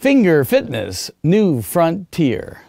Finger Fitness New Frontier.